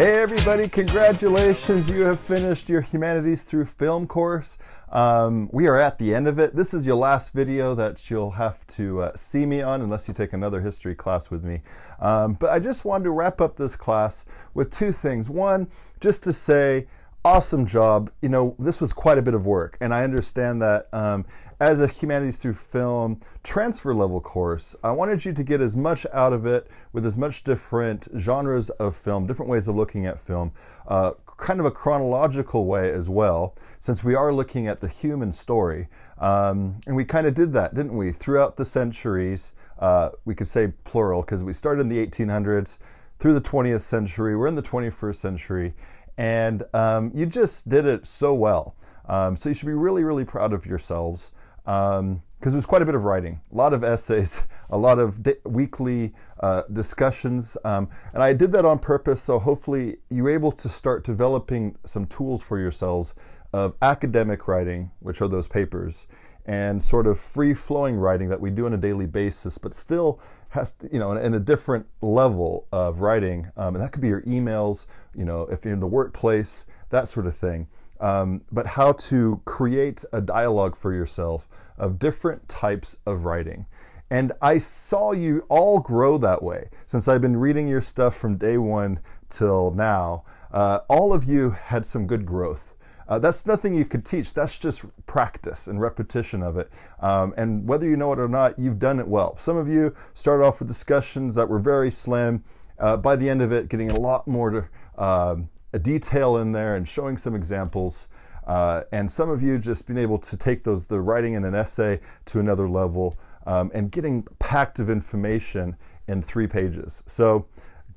Hey everybody, congratulations. You have finished your Humanities Through Film course. Um, we are at the end of it. This is your last video that you'll have to uh, see me on unless you take another history class with me. Um, but I just wanted to wrap up this class with two things. One, just to say, awesome job. You know, this was quite a bit of work, and I understand that um, as a Humanities Through Film transfer level course, I wanted you to get as much out of it with as much different genres of film, different ways of looking at film, uh, kind of a chronological way as well, since we are looking at the human story. Um, and we kind of did that, didn't we? Throughout the centuries, uh, we could say plural, because we started in the 1800s through the 20th century, we're in the 21st century and um, you just did it so well. Um, so you should be really, really proud of yourselves because um, it was quite a bit of writing, a lot of essays, a lot of weekly uh, discussions, um, and I did that on purpose. So hopefully you're able to start developing some tools for yourselves of academic writing, which are those papers, and sort of free flowing writing that we do on a daily basis, but still has to, you know, in, a different level of writing. Um, and that could be your emails, you know, if you're in the workplace, that sort of thing. Um, but how to create a dialogue for yourself of different types of writing. And I saw you all grow that way since I've been reading your stuff from day one till now. Uh, all of you had some good growth. Uh, that's nothing you could teach. That's just practice and repetition of it. Um, and whether you know it or not, you've done it well. Some of you started off with discussions that were very slim. Uh, by the end of it, getting a lot more to, um, detail in there and showing some examples. Uh, and some of you just being able to take those the writing in an essay to another level um, and getting packed of information in three pages. So,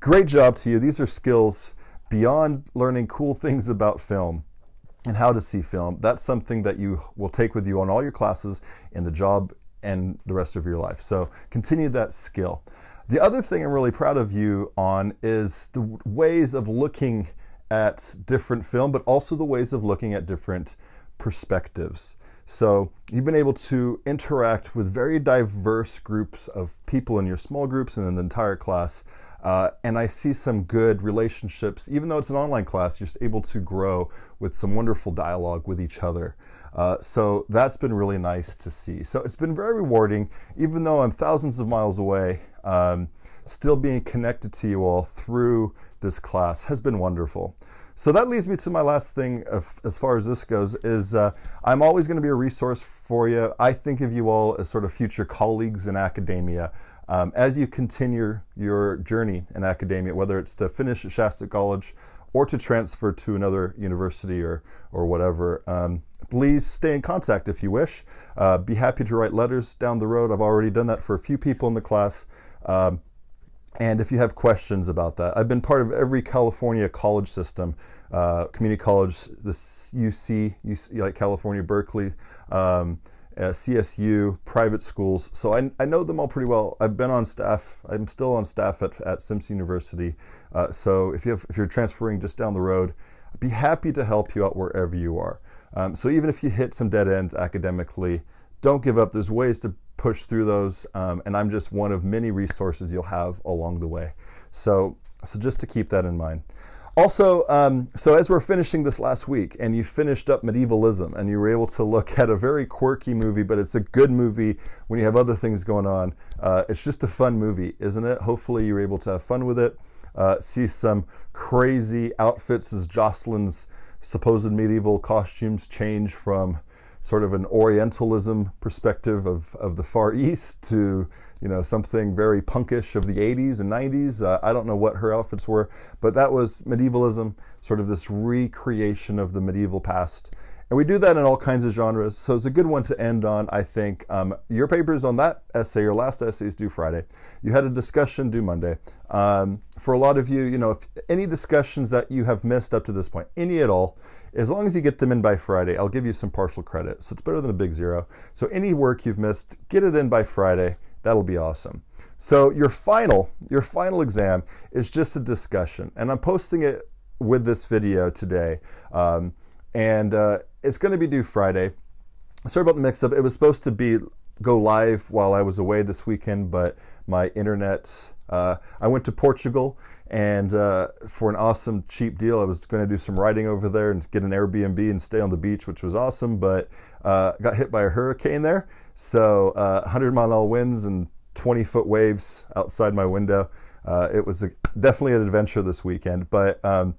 great job to you. These are skills beyond learning cool things about film and how to see film. That's something that you will take with you on all your classes in the job and the rest of your life. So continue that skill. The other thing I'm really proud of you on is the ways of looking at different film, but also the ways of looking at different perspectives. So you've been able to interact with very diverse groups of people in your small groups and in the entire class uh, and I see some good relationships. Even though it's an online class, you're able to grow with some wonderful dialogue with each other. Uh, so that's been really nice to see. So it's been very rewarding, even though I'm thousands of miles away. Um, still being connected to you all through this class has been wonderful. So that leads me to my last thing of, as far as this goes is uh, I'm always going to be a resource for you. I think of you all as sort of future colleagues in academia. Um, as you continue your journey in academia, whether it's to finish at Shasta College or to transfer to another university or, or whatever, um, please stay in contact if you wish. Uh, be happy to write letters down the road. I've already done that for a few people in the class. Um, and if you have questions about that, I've been part of every California college system, uh, community college, the UC, UC, like California, Berkeley, um, uh, CSU, private schools. So I, I know them all pretty well. I've been on staff. I'm still on staff at, at Simpson University. Uh, so if you have, if you're transferring just down the road, I'd be happy to help you out wherever you are. Um, so even if you hit some dead ends academically, don't give up. There's ways to push through those, um, and I'm just one of many resources you'll have along the way. So so just to keep that in mind. Also, um, so as we're finishing this last week, and you finished up medievalism, and you were able to look at a very quirky movie, but it's a good movie when you have other things going on. Uh, it's just a fun movie, isn't it? Hopefully, you're able to have fun with it. Uh, see some crazy outfits as Jocelyn's supposed medieval costumes change from sort of an Orientalism perspective of, of the Far East to you know, something very punkish of the 80s and 90s. Uh, I don't know what her outfits were, but that was medievalism, sort of this recreation of the medieval past. And we do that in all kinds of genres. So it's a good one to end on, I think. Um, your papers on that essay, your last essay is due Friday. You had a discussion due Monday. Um, for a lot of you, you know, if any discussions that you have missed up to this point, any at all, as long as you get them in by Friday, I'll give you some partial credit. So it's better than a big zero. So any work you've missed, get it in by Friday. That'll be awesome. So your final, your final exam is just a discussion, and I'm posting it with this video today, um, and uh, it's going to be due Friday. Sorry about the mix-up. It was supposed to be go live while I was away this weekend, but my internet Uh, I went to Portugal and uh, for an awesome cheap deal, I was going to do some riding over there and get an Airbnb and stay on the beach, which was awesome. But uh, got hit by a hurricane there, so 100 uh, mile hour winds and 20 foot waves outside my window. Uh, it was a, definitely an adventure this weekend, but um,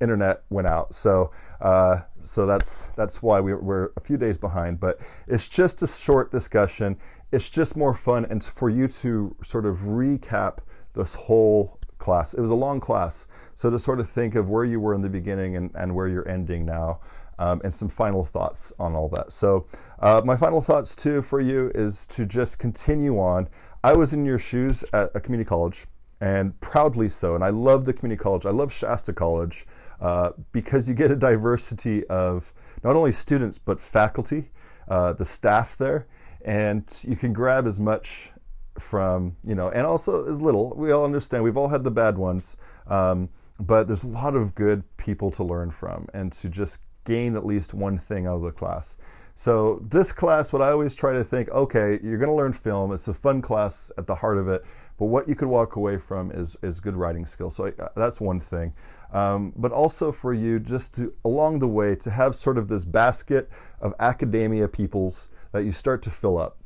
internet went out, so uh, so that's that's why we, we're a few days behind. But it's just a short discussion. It's just more fun, and for you to sort of recap this whole class. It was a long class, so to sort of think of where you were in the beginning and, and where you're ending now. Um, and some final thoughts on all that. So, uh, my final thoughts too for you is to just continue on. I was in your shoes at a community college, and proudly so. And I love the community college. I love Shasta College uh, because you get a diversity of not only students but faculty, uh, the staff there, and you can grab as much from you know, and also as little. We all understand. We've all had the bad ones. Um, but there's a lot of good people to learn from and to just gain at least one thing out of the class. So this class, what I always try to think, okay, you're going to learn film. It's a fun class at the heart of it, but what you could walk away from is is good writing skills. So uh, that's one thing. Um, but also for you, just to along the way, to have sort of this basket of academia peoples that you start to fill up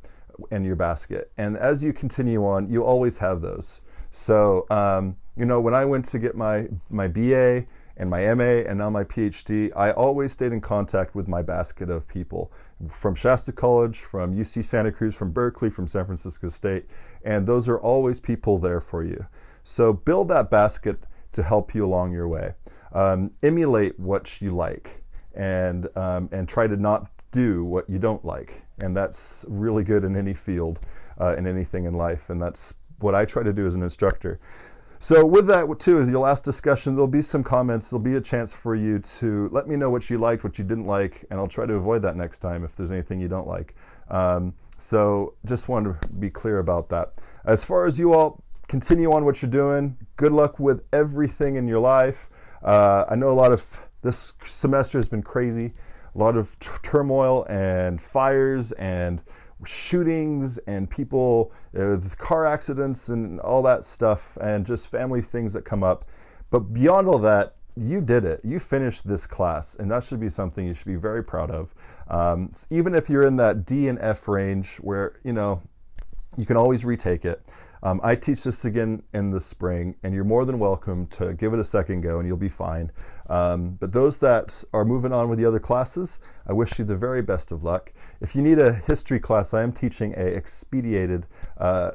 in your basket. And as you continue on, you always have those. So um, you know, when I went to get my my BA and my MA and now my PhD, I always stayed in contact with my basket of people from Shasta College, from UC Santa Cruz, from Berkeley, from San Francisco State, and those are always people there for you. So build that basket to help you along your way. Um, emulate what you like and, um, and try to not do what you don't like. And that's really good in any field, uh, in anything in life. And that's what I try to do as an instructor. So with that too, as your last discussion, there'll be some comments. There'll be a chance for you to let me know what you liked, what you didn't like, and I'll try to avoid that next time if there's anything you don't like. Um, so just wanted to be clear about that. As far as you all continue on what you're doing, good luck with everything in your life. Uh, I know a lot of this semester has been crazy, a lot of t- turmoil and fires and shootings and people, uh, car accidents and all that stuff, and just family things that come up. But beyond all that, you did it. You finished this class, and that should be something you should be very proud of. Um, even if you're in that D and F range, where you know you can always retake it. Um, I teach this again in the spring, and you're more than welcome to give it a second go, and you'll be fine. Um, but those that are moving on with the other classes, I wish you the very best of luck. If you need a history class, I am teaching a expedited, uh,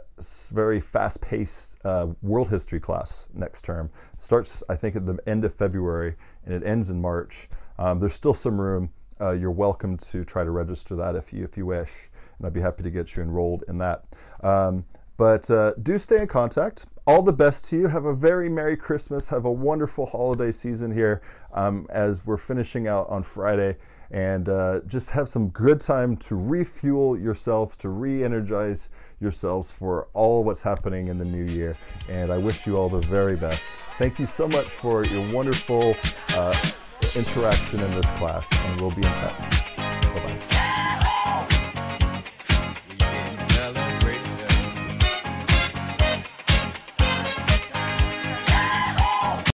very fast-paced uh, world history class next term. It starts, I think, at the end of February, and it ends in March. Um, there's still some room. Uh, you're welcome to try to register that if you if you wish, and I'd be happy to get you enrolled in that. Um, but uh, do stay in contact. All the best to you. Have a very Merry Christmas. Have a wonderful holiday season here um, as we're finishing out on Friday. And uh, just have some good time to refuel yourself, to re energize yourselves for all what's happening in the new year. And I wish you all the very best. Thank you so much for your wonderful uh, interaction in this class, and we'll be in touch. Bye bye.